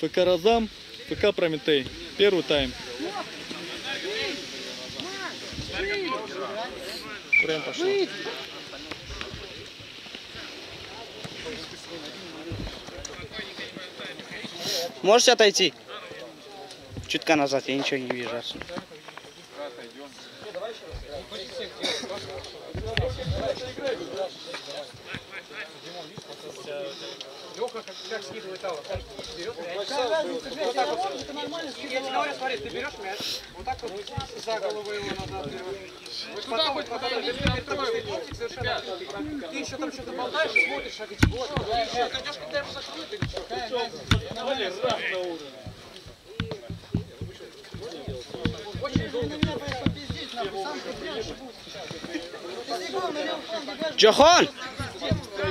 ФК Разам, ФК Прометей. Первый тайм. Время пошло. Можете отойти? Чутка назад, я ничего не вижу. отсюда. Леха как, как скидывает. Он берет мяч. Вот так вот. Я тебе говорю, смотри, ты берешь мяч, вот так вот за голову его назад берешь. Вот потом, вот потом ты берешь совершенно открытый. Ты еще там что-то болтаешь, смотришь, а говоришь, вот, и. Ты идешь, когда его закроют, или что?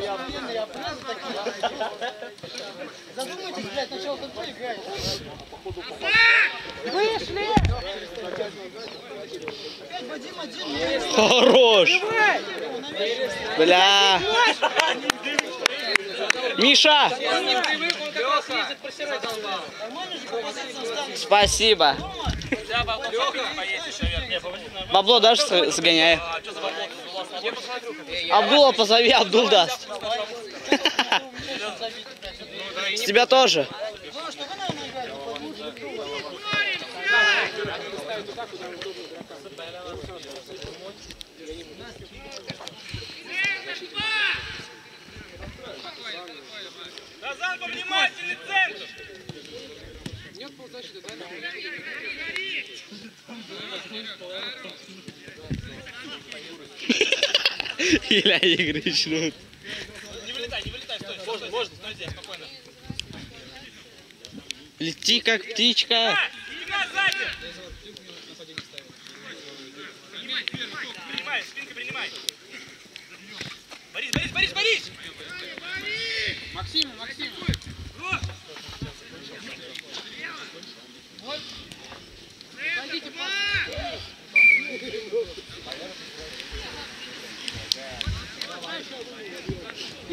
Джохон! Задумайтесь, блядь, сначала футбол играть. Вадим один, Хорош! Бля! Миша! Спасибо. Бабло дашь сгоняй. Абдула позови, Абдул даст. С тебя тоже. Назад повнимательный центр! Нет ползащиты, да? Илья Игоревич, ну. Не вылетай, не вылетай, стой, можно, можно, стой здесь, спокойно. Лети как птичка. Сзади! Принимай, спинка принимай. Борис, Борис, Борис, Борис! Максим, Максим.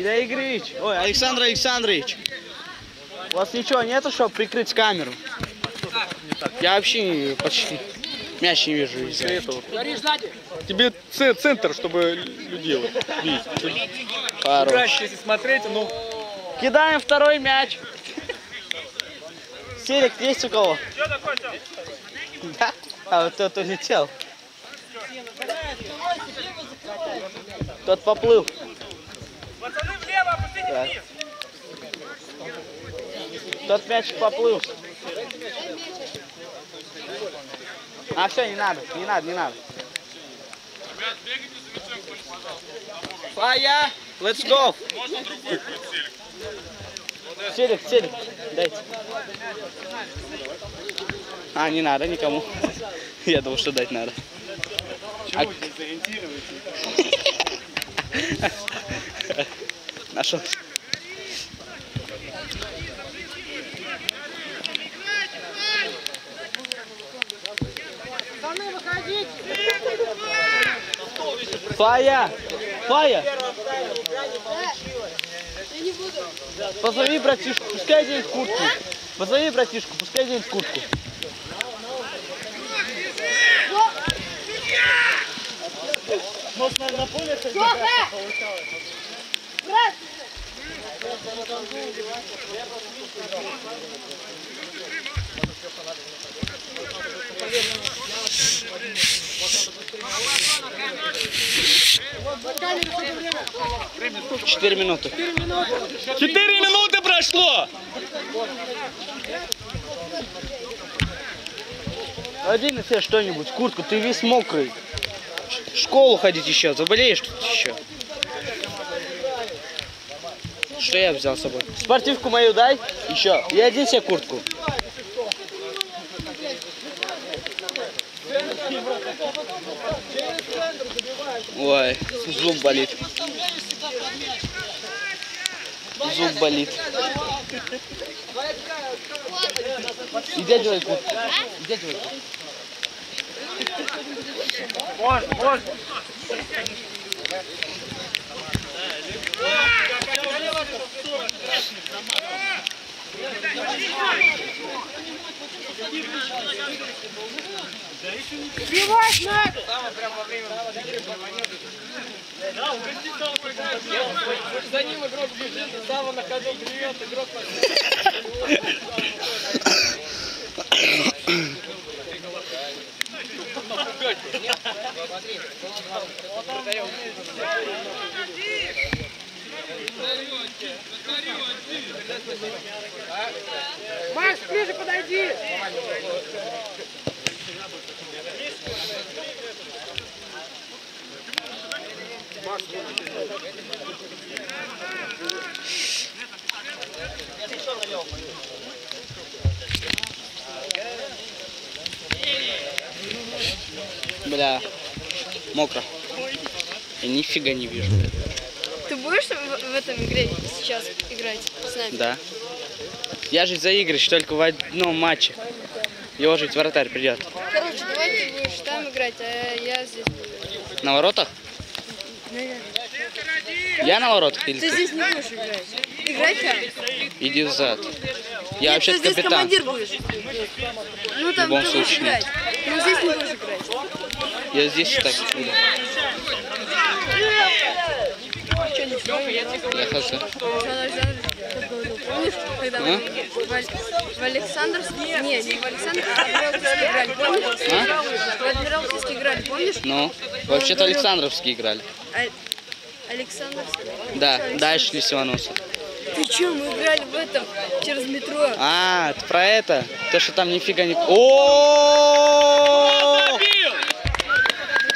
Илья Игоревич, ой, Александр Александрович, у вас ничего нету, чтобы прикрыть камеру? Я вообще почти мяч не вижу из-за этого. Тебе центр, чтобы людей видеть. Хорош. Если смотреть, ну, Кидаем второй мяч. Серик, есть у кого? Да? А вот тот улетел. Тот поплыл. Пацаны Так. Тот мяч поплыл. А все, не надо, не надо, не надо. Фая, let's go. Селик, селик, дайте. А, не надо никому. Я думал, что дать надо. А... Нашел. Пацаны, выходите! Фая! Фая! Позови братишку, пускай оденет куртку. Позови братишку, пускай оденет куртку. Четыре минуты. Четыре минуты прошло! Одень на себя что-нибудь, куртку, ты весь мокрый. В школу ходить еще, заболеешь тут еще. Что я взял с собой? Спортивку мою дай, еще. И одень себе куртку. Ой, зуб болит. Зуб болит. Иди одевай куртку. Иди одевай куртку. Можно, можно. Сбивать надо! За ним игрок бежит, и Сава на ходу плюет, игрок Макс, ближе подойди! Бля, мокро. Я нифига не вижу. Ты будешь в, в этом игре сейчас играть с нами? Да. Я же за только в одном матче. Его жить вратарь придет. Короче, давай ты будешь там играть, а я здесь буду. На воротах? Я на воротах или Ты ты? здесь не будешь играть. Играть там? Иди взад. Я Нет, вообще-то ты здесь капитан. командир будешь. Ну там любом ты будешь играть. Но здесь не будешь играть. Я здесь и так буду. Я когда мы А? в, в Александровске, не, не в Александр, а в Адмиралтейске играли, помнишь? А? В Адмиралтейске играли, помнишь? Ну, вообще-то Александровские играли. А-. Да, дальше шли Сиванусы. Ты чё, мы играли в этом, через метро. А, ты про это? То, что там нифига не... О! Вот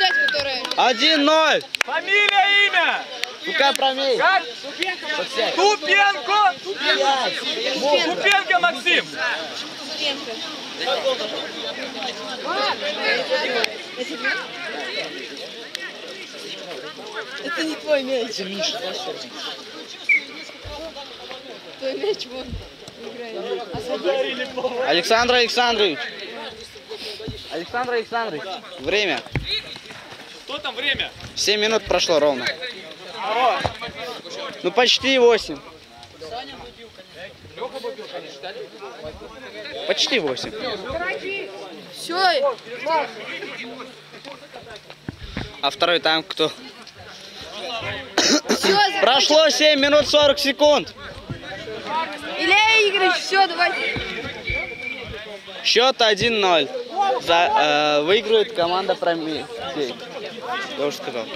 эта, которая... 1-0! Фамилия, имя! Ну-ка, промей! Как? Тупенко! Тупенко Максим! Это не твой мяч. Твой мяч вон. Александр Александрович! Александр Александрович, время. Что там время? 7 минут прошло ровно. Ну почти 8. Почти 8. Все, А второй там кто? все, Прошло 7 минут 40 секунд. Илья Игоревич, все, давай. Счет 1-0. За, э, выигрывает команда Прометей. Я уже сказал.